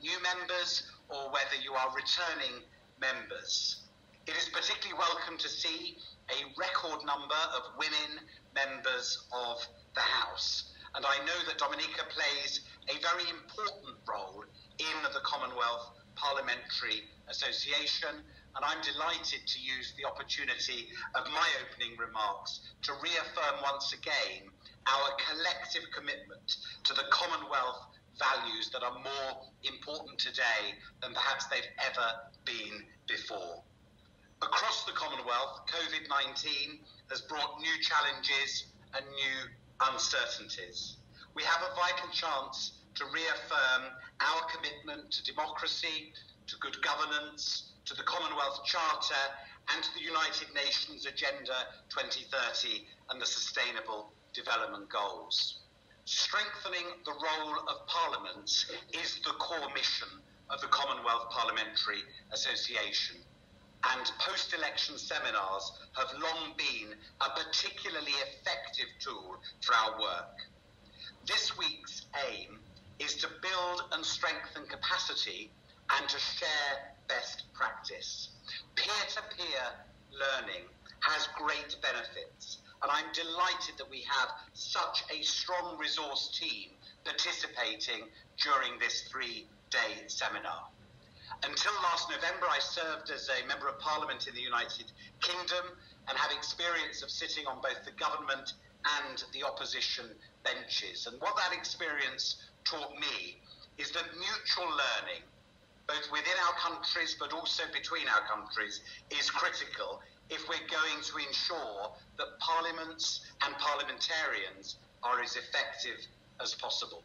new members or whether you are returning members. It is particularly welcome to see a record number of women members of the House. And I know that Dominica plays a very important role in the Commonwealth Parliamentary Association. And I'm delighted to use the opportunity of my opening remarks to reaffirm once again our collective commitment to the Commonwealth values that are more important today than perhaps they've ever been before. Across the Commonwealth, COVID 19 has brought new challenges and new uncertainties. We have a vital chance to reaffirm our commitment to democracy, to good governance, to the Commonwealth Charter, and to the United Nations Agenda 2030 and the Sustainable Development Goals. Strengthening the role of parliaments is the core mission of the Commonwealth Parliamentary Association. And post election seminars have long been a particularly effective tool for our work. This week's aim is to build and strengthen capacity and to share best practice. Peer to peer learning has great benefits and I'm delighted that we have such a strong resource team participating during this three day seminar. Until last November, I served as a Member of Parliament in the United Kingdom and have experience of sitting on both the government and the opposition benches. And what that experience taught me is that mutual learning, both within our countries but also between our countries, is critical if we're going to ensure that parliaments and parliamentarians are as effective as possible.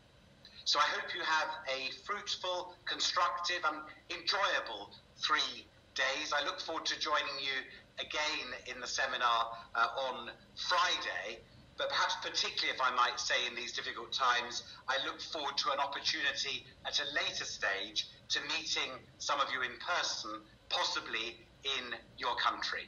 So I hope you have a fruitful, constructive, and enjoyable three days. I look forward to joining you again in the seminar uh, on Friday. But perhaps, particularly if I might say, in these difficult times, I look forward to an opportunity at a later stage to meeting some of you in person, possibly in your country.